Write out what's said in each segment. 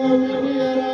Hallelujah.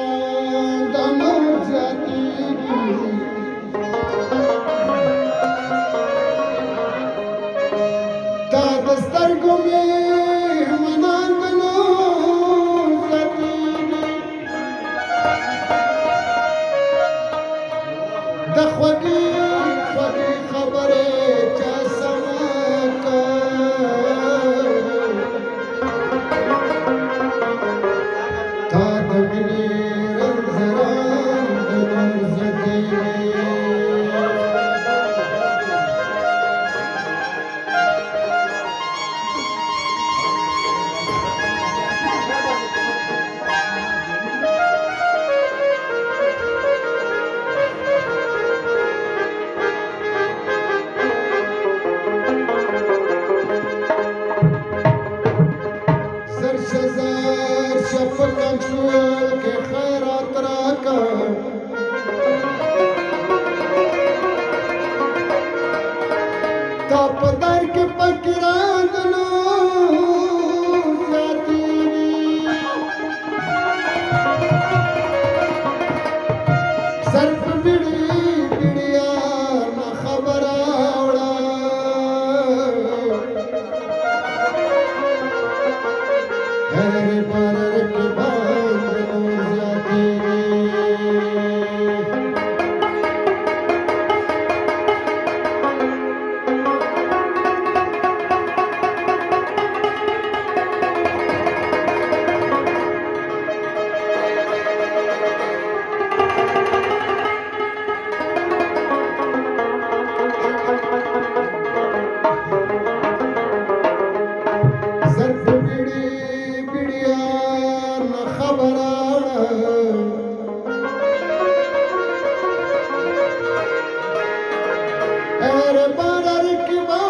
Surf पीड़ी पीड़िया मां ख़बर घर पार পাড়ার কি বা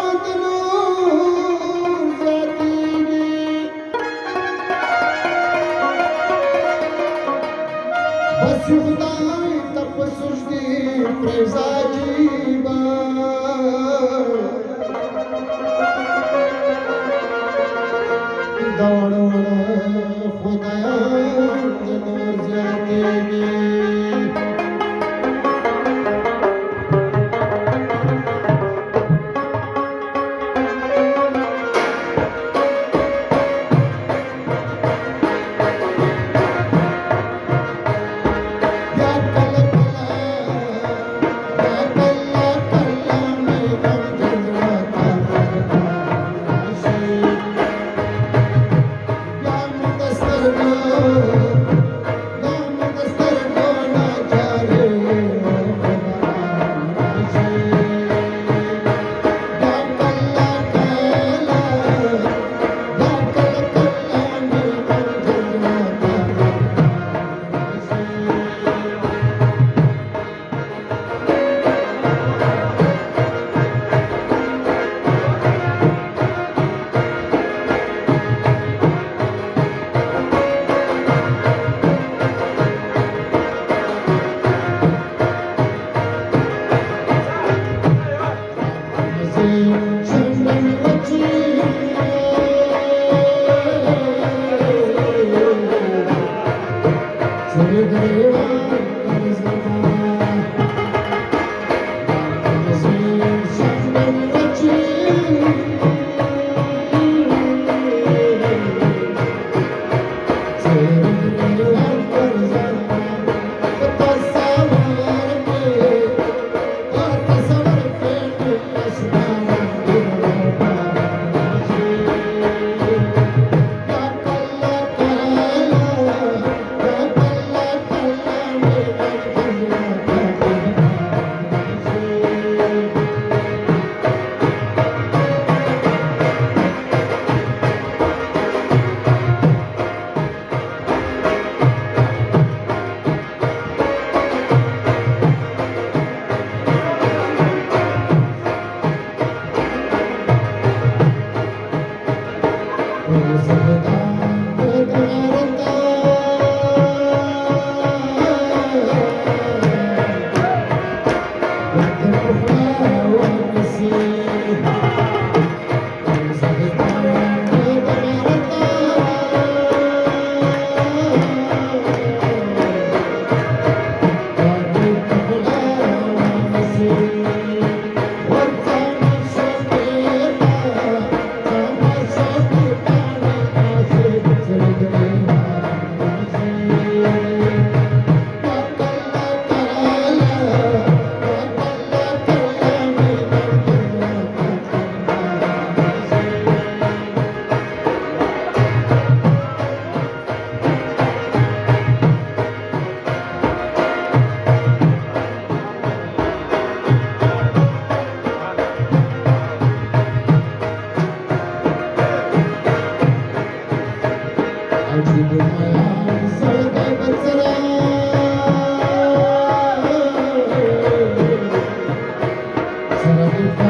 सरदरा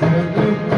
सरदम